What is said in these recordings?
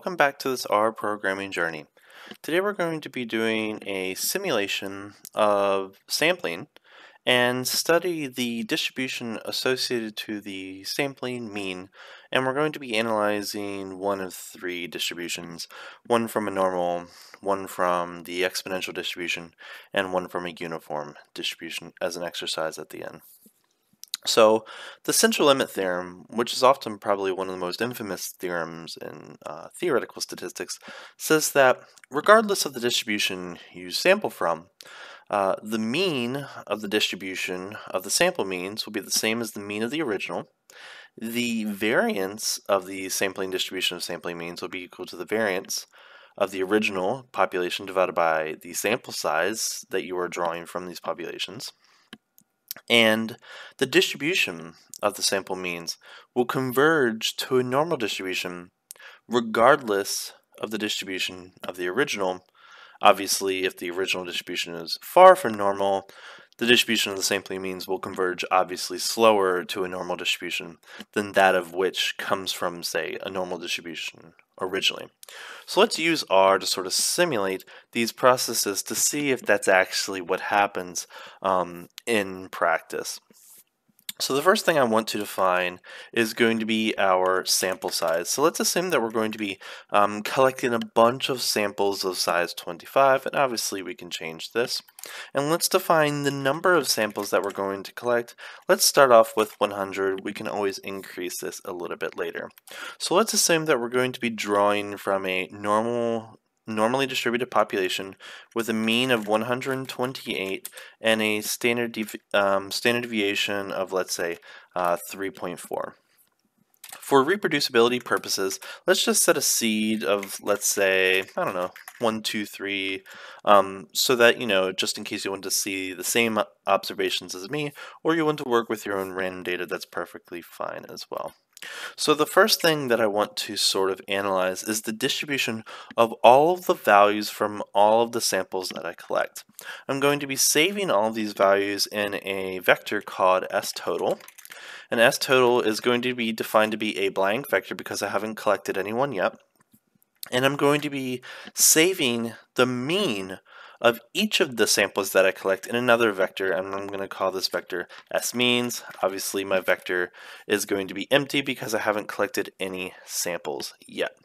welcome back to this R programming journey. Today we're going to be doing a simulation of sampling and study the distribution associated to the sampling mean, and we're going to be analyzing one of three distributions, one from a normal, one from the exponential distribution, and one from a uniform distribution as an exercise at the end. So the central limit theorem, which is often probably one of the most infamous theorems in uh, theoretical statistics, says that regardless of the distribution you sample from, uh, the mean of the distribution of the sample means will be the same as the mean of the original. The variance of the sampling distribution of sampling means will be equal to the variance of the original population divided by the sample size that you are drawing from these populations. And the distribution of the sample means will converge to a normal distribution regardless of the distribution of the original. Obviously, if the original distribution is far from normal, the distribution of the sampling means will converge obviously slower to a normal distribution than that of which comes from, say, a normal distribution originally. So let's use R to sort of simulate these processes to see if that's actually what happens um, in practice. So the first thing I want to define is going to be our sample size. So let's assume that we're going to be um, collecting a bunch of samples of size 25, and obviously we can change this. And let's define the number of samples that we're going to collect. Let's start off with 100. We can always increase this a little bit later. So let's assume that we're going to be drawing from a normal normally distributed population with a mean of 128 and a standard, devi um, standard deviation of, let's say, uh, 3.4. For reproducibility purposes, let's just set a seed of, let's say, I don't know, 1, 2, 3, um, so that, you know, just in case you want to see the same observations as me, or you want to work with your own random data, that's perfectly fine as well. So the first thing that I want to sort of analyze is the distribution of all of the values from all of the samples that I collect. I'm going to be saving all of these values in a vector called stotal. And stotal is going to be defined to be a blank vector because I haven't collected anyone yet. And I'm going to be saving the mean of each of the samples that I collect in another vector, and I'm going to call this vector s means. Obviously, my vector is going to be empty because I haven't collected any samples yet.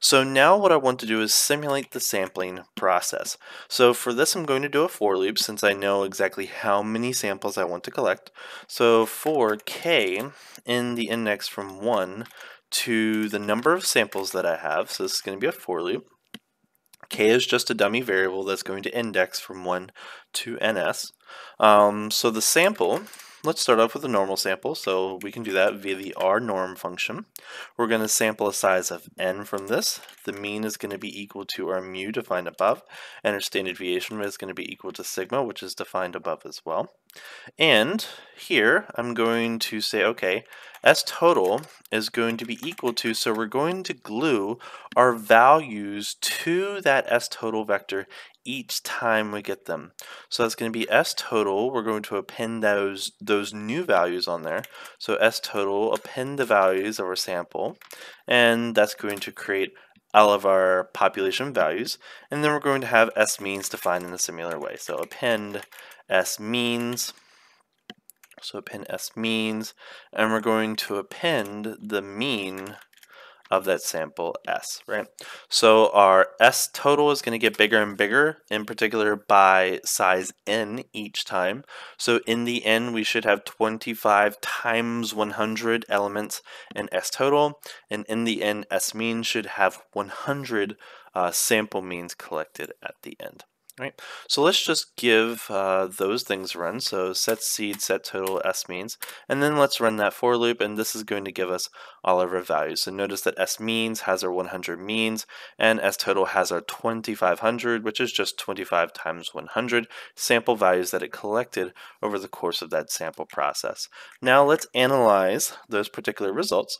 So now what I want to do is simulate the sampling process. So for this I'm going to do a for loop since I know exactly how many samples I want to collect. So for k in the index from 1 to the number of samples that I have, so this is going to be a for loop, k is just a dummy variable that's going to index from 1 to ns. Um, so the sample, let's start off with a normal sample, so we can do that via the rnorm function. We're going to sample a size of n from this. The mean is going to be equal to our mu defined above, and our standard deviation is going to be equal to sigma, which is defined above as well. And here I'm going to say, okay, S total is going to be equal to, so we're going to glue our values to that S total vector each time we get them. So that's going to be S total, we're going to append those, those new values on there. So S total, append the values of our sample, and that's going to create all of our population values, and then we're going to have S means defined in a similar way. So append S means, so append S means, and we're going to append the mean of that sample S, right? So our S total is going to get bigger and bigger, in particular by size n each time. So in the end, we should have 25 times 100 elements in S total, and in the end, S mean should have 100 uh, sample means collected at the end. Right, so let's just give uh, those things a run. So set seed, set total, s means, and then let's run that for loop, and this is going to give us all of our values. So notice that s means has our 100 means, and s total has our 2500, which is just 25 times 100 sample values that it collected over the course of that sample process. Now let's analyze those particular results.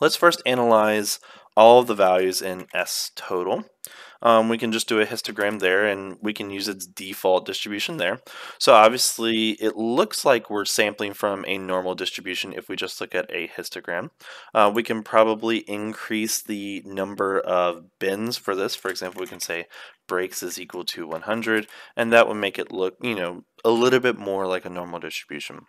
Let's first analyze all of the values in S total. Um, we can just do a histogram there and we can use its default distribution there. So obviously it looks like we're sampling from a normal distribution if we just look at a histogram. Uh, we can probably increase the number of bins for this. For example, we can say breaks is equal to 100 and that would make it look, you know, a little bit more like a normal distribution.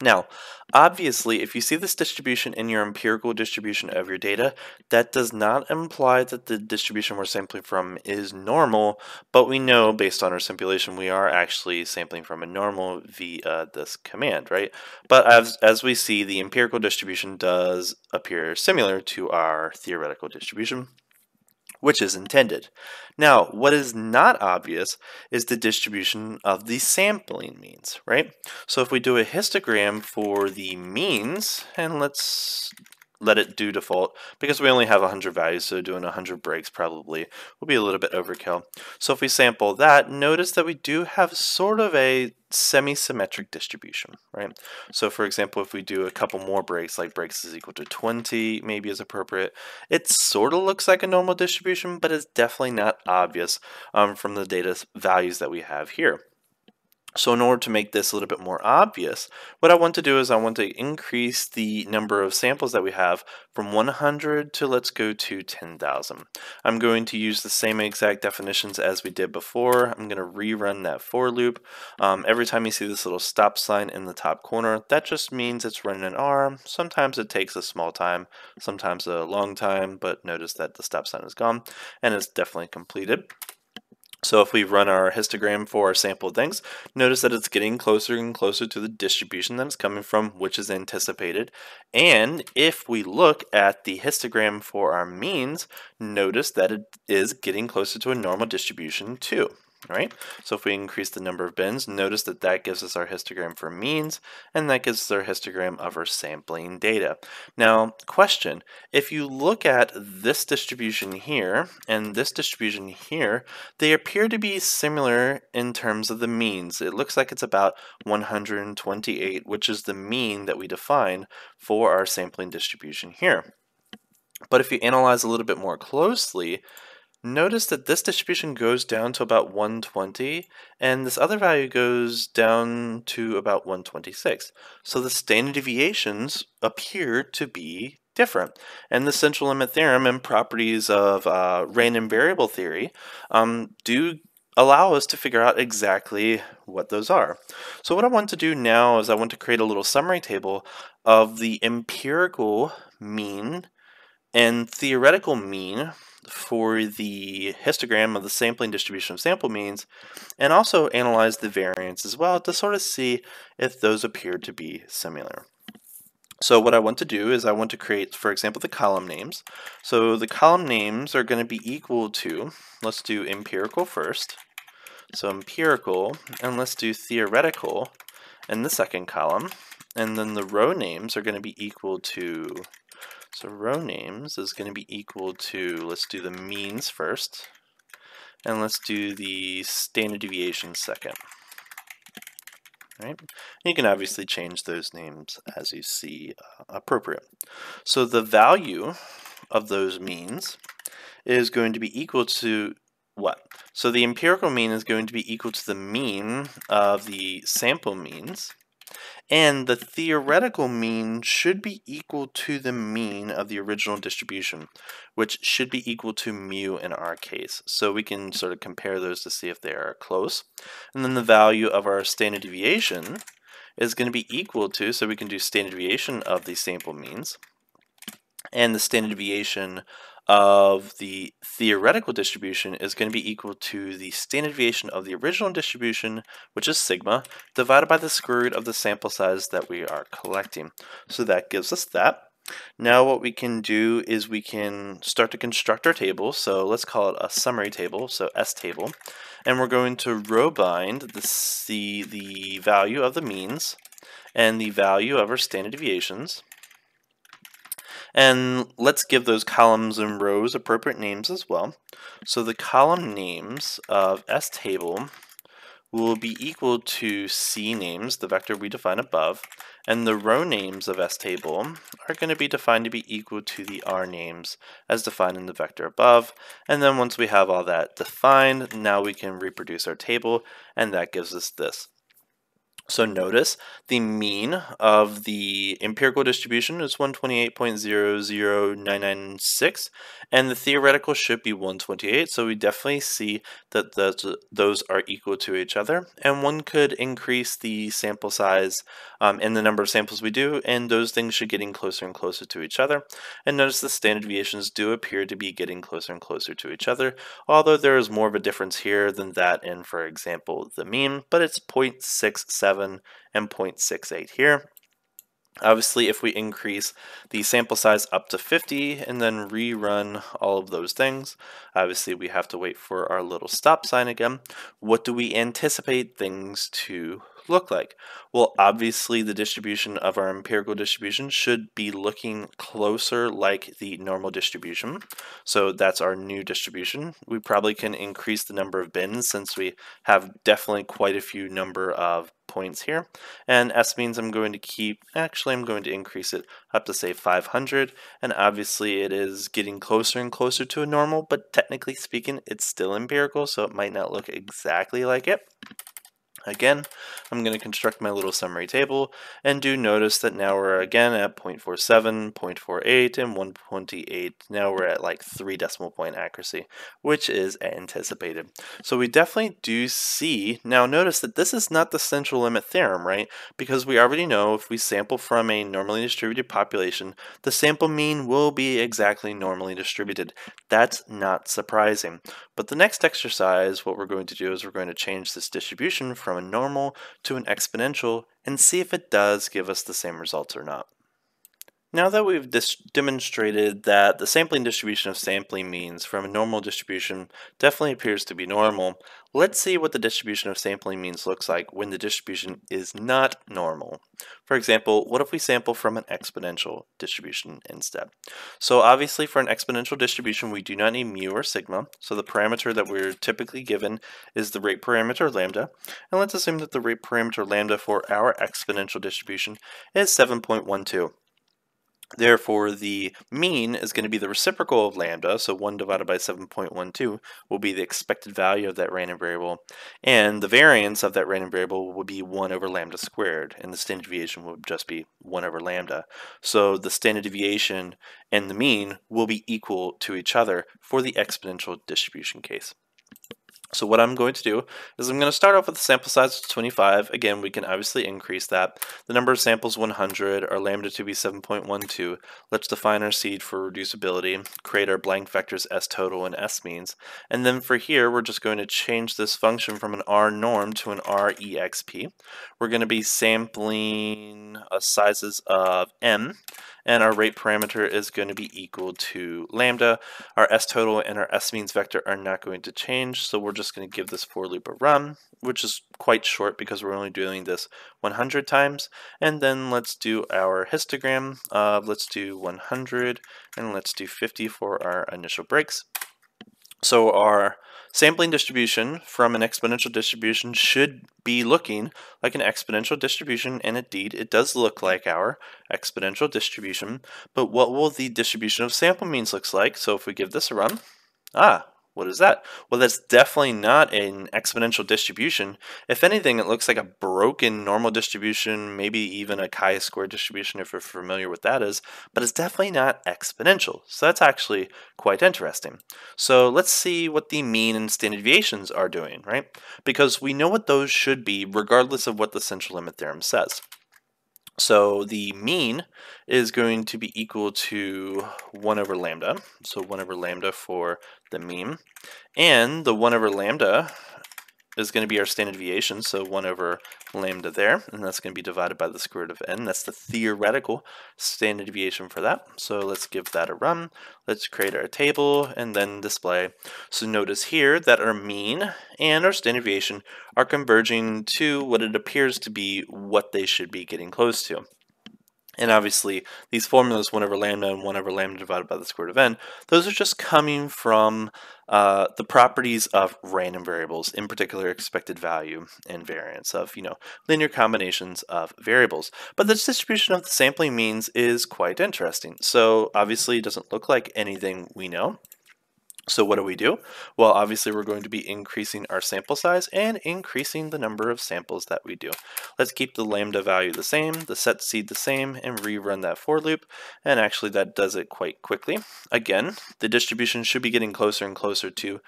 Now, obviously, if you see this distribution in your empirical distribution of your data, that does not imply that the distribution we're sampling from is normal, but we know based on our simulation we are actually sampling from a normal via this command, right? But as, as we see, the empirical distribution does appear similar to our theoretical distribution which is intended. Now, what is not obvious is the distribution of the sampling means, right? So if we do a histogram for the means, and let's let it do default because we only have 100 values so doing 100 breaks probably will be a little bit overkill. So if we sample that notice that we do have sort of a semi-symmetric distribution right so for example if we do a couple more breaks like breaks is equal to 20 maybe is appropriate it sort of looks like a normal distribution but it's definitely not obvious um, from the data values that we have here. So in order to make this a little bit more obvious, what I want to do is I want to increase the number of samples that we have from 100 to let's go to 10,000. I'm going to use the same exact definitions as we did before. I'm going to rerun that for loop. Um, every time you see this little stop sign in the top corner, that just means it's running an arm. Sometimes it takes a small time, sometimes a long time, but notice that the stop sign is gone and it's definitely completed. So if we run our histogram for our sample things, notice that it's getting closer and closer to the distribution that it's coming from, which is anticipated. And if we look at the histogram for our means, notice that it is getting closer to a normal distribution too right? So if we increase the number of bins, notice that that gives us our histogram for means, and that gives us our histogram of our sampling data. Now, question, if you look at this distribution here and this distribution here, they appear to be similar in terms of the means. It looks like it's about 128, which is the mean that we define for our sampling distribution here. But if you analyze a little bit more closely, Notice that this distribution goes down to about 120, and this other value goes down to about 126. So the standard deviations appear to be different. And the central limit theorem and properties of uh, random variable theory um, do allow us to figure out exactly what those are. So what I want to do now is I want to create a little summary table of the empirical mean and theoretical mean for the histogram of the sampling distribution of sample means and also analyze the variance as well to sort of see if those appear to be similar. So what I want to do is I want to create, for example, the column names. So the column names are going to be equal to, let's do empirical first. So empirical, and let's do theoretical in the second column. And then the row names are going to be equal to so row names is going to be equal to, let's do the means first, and let's do the standard deviation second. Right? You can obviously change those names as you see uh, appropriate. So the value of those means is going to be equal to what? So the empirical mean is going to be equal to the mean of the sample means, and the theoretical mean should be equal to the mean of the original distribution, which should be equal to mu in our case. So we can sort of compare those to see if they are close. And then the value of our standard deviation is going to be equal to, so we can do standard deviation of the sample means, and the standard deviation of the theoretical distribution is going to be equal to the standard deviation of the original distribution, which is sigma, divided by the square root of the sample size that we are collecting. So that gives us that. Now what we can do is we can start to construct our table. So let's call it a summary table, so S table. And we're going to row bind the, the, the value of the means and the value of our standard deviations. And let's give those columns and rows appropriate names as well. So the column names of S table will be equal to C names, the vector we define above, and the row names of S table are going to be defined to be equal to the R names as defined in the vector above. And then once we have all that defined, now we can reproduce our table, and that gives us this. So notice the mean of the empirical distribution is 128.00996 and the theoretical should be 128 so we definitely see that those are equal to each other and one could increase the sample size um, and the number of samples we do and those things should getting closer and closer to each other and notice the standard deviations do appear to be getting closer and closer to each other although there is more of a difference here than that in for example the mean but it's 0.67 and 0.68 here. Obviously, if we increase the sample size up to 50 and then rerun all of those things, obviously we have to wait for our little stop sign again. What do we anticipate things to look like? Well, obviously the distribution of our empirical distribution should be looking closer like the normal distribution. So that's our new distribution. We probably can increase the number of bins since we have definitely quite a few number of points here. And S means I'm going to keep, actually I'm going to increase it up to say 500. And obviously it is getting closer and closer to a normal, but technically speaking, it's still empirical, so it might not look exactly like it. Again, I'm going to construct my little summary table and do notice that now we're again at 0.47, 0.48, and 128. Now we're at like three decimal point accuracy, which is anticipated. So we definitely do see, now notice that this is not the central limit theorem, right? Because we already know if we sample from a normally distributed population, the sample mean will be exactly normally distributed. That's not surprising. But the next exercise, what we're going to do is we're going to change this distribution from a normal to an exponential and see if it does give us the same results or not. Now that we've demonstrated that the sampling distribution of sampling means from a normal distribution definitely appears to be normal, let's see what the distribution of sampling means looks like when the distribution is not normal. For example, what if we sample from an exponential distribution instead? So obviously for an exponential distribution we do not need mu or sigma, so the parameter that we're typically given is the rate parameter lambda, and let's assume that the rate parameter lambda for our exponential distribution is 7.12. Therefore, the mean is going to be the reciprocal of lambda, so 1 divided by 7.12 will be the expected value of that random variable, and the variance of that random variable will be 1 over lambda squared, and the standard deviation would just be 1 over lambda. So the standard deviation and the mean will be equal to each other for the exponential distribution case. So what I'm going to do is I'm going to start off with a sample size of 25. Again, we can obviously increase that. The number of samples 100, our lambda to be 7.12. Let's define our seed for reducibility, create our blank vectors S total and S means. And then for here, we're just going to change this function from an R norm to an R exp. We're going to be sampling uh, sizes of M and our rate parameter is going to be equal to lambda. Our S total and our S means vector are not going to change, so we're just going to give this for loop a run, which is quite short because we're only doing this 100 times. And then let's do our histogram. Uh, let's do 100 and let's do 50 for our initial breaks. So our sampling distribution from an exponential distribution should be looking like an exponential distribution, and indeed it does look like our exponential distribution. But what will the distribution of sample means looks like? So if we give this a run, ah, what is that? Well, that's definitely not an exponential distribution. If anything, it looks like a broken normal distribution, maybe even a chi-square distribution if you're familiar with that is, but it's definitely not exponential. So that's actually quite interesting. So let's see what the mean and standard deviations are doing, right? Because we know what those should be regardless of what the central limit theorem says. So the mean is going to be equal to 1 over lambda. So 1 over lambda for the mean. And the 1 over lambda is going to be our standard deviation, so 1 over lambda there, and that's going to be divided by the square root of n. That's the theoretical standard deviation for that. So let's give that a run. Let's create our table and then display. So notice here that our mean and our standard deviation are converging to what it appears to be what they should be getting close to. And obviously, these formulas, 1 over lambda and 1 over lambda divided by the square root of n, those are just coming from uh, the properties of random variables, in particular expected value and variance of, you know, linear combinations of variables. But the distribution of the sampling means is quite interesting. So obviously it doesn't look like anything we know. So what do we do? Well, obviously we're going to be increasing our sample size and increasing the number of samples that we do. Let's keep the lambda value the same, the set seed the same, and rerun that for loop. And actually that does it quite quickly. Again, the distribution should be getting closer and closer to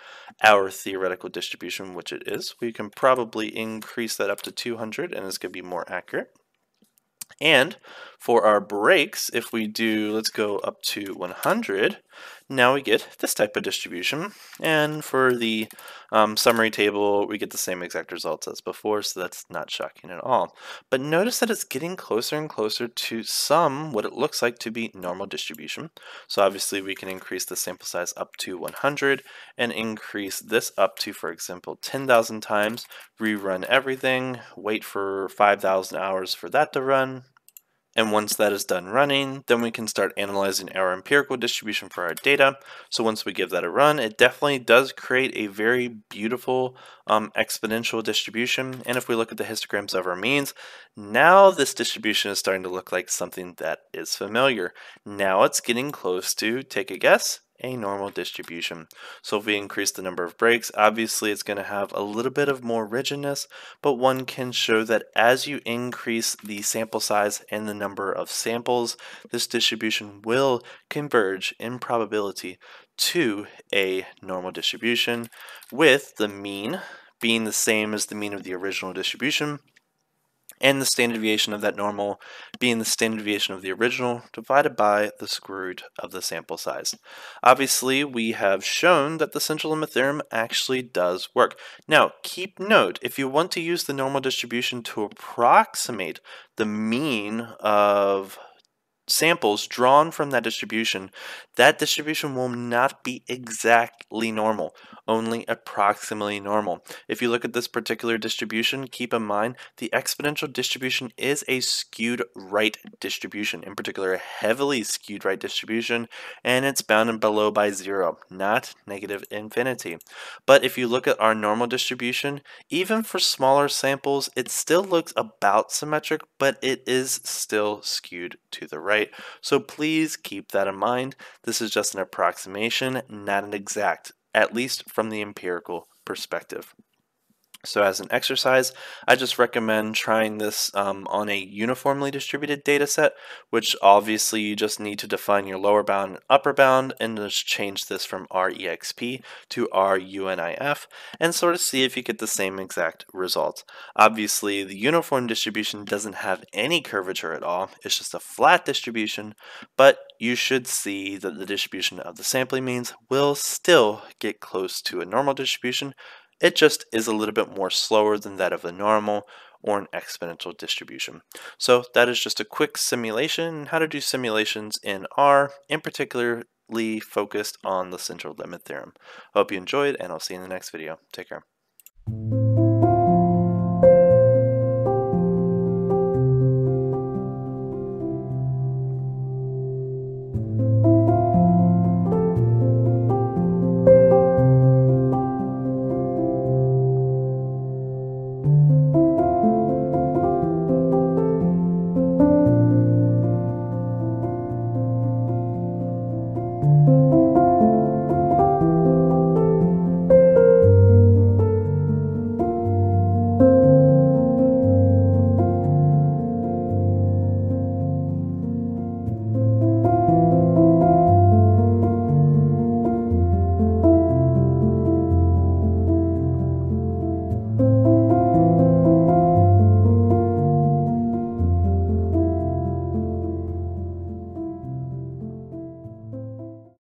our theoretical distribution, which it is. We can probably increase that up to 200 and it's going to be more accurate. And for our breaks, if we do, let's go up to 100, now we get this type of distribution. And for the um, summary table, we get the same exact results as before, so that's not shocking at all. But notice that it's getting closer and closer to some, what it looks like to be normal distribution. So obviously we can increase the sample size up to 100 and increase this up to, for example, 10,000 times, rerun everything, wait for 5,000 hours for that to run, and once that is done running, then we can start analyzing our empirical distribution for our data. So once we give that a run, it definitely does create a very beautiful um, exponential distribution. And if we look at the histograms of our means, now this distribution is starting to look like something that is familiar. Now it's getting close to, take a guess, a normal distribution. So if we increase the number of breaks, obviously it's going to have a little bit of more rigidness, but one can show that as you increase the sample size and the number of samples, this distribution will converge in probability to a normal distribution with the mean being the same as the mean of the original distribution and the standard deviation of that normal being the standard deviation of the original divided by the square root of the sample size. Obviously, we have shown that the central limit theorem actually does work. Now, keep note, if you want to use the normal distribution to approximate the mean of samples drawn from that distribution, that distribution will not be exactly normal, only approximately normal. If you look at this particular distribution, keep in mind the exponential distribution is a skewed right distribution, in particular a heavily skewed right distribution, and it's bounded below by zero, not negative infinity. But if you look at our normal distribution, even for smaller samples, it still looks about symmetric, but it is still skewed to the right right? So please keep that in mind. This is just an approximation, not an exact, at least from the empirical perspective. So as an exercise, I just recommend trying this um, on a uniformly distributed data set, which obviously you just need to define your lower bound and upper bound and just change this from REXP to RUNIF and sort of see if you get the same exact results. Obviously, the uniform distribution doesn't have any curvature at all. It's just a flat distribution, but you should see that the distribution of the sampling means will still get close to a normal distribution, it just is a little bit more slower than that of a normal or an exponential distribution. So that is just a quick simulation, how to do simulations in R, in particularly focused on the central limit theorem. I hope you enjoyed, and I'll see you in the next video. Take care.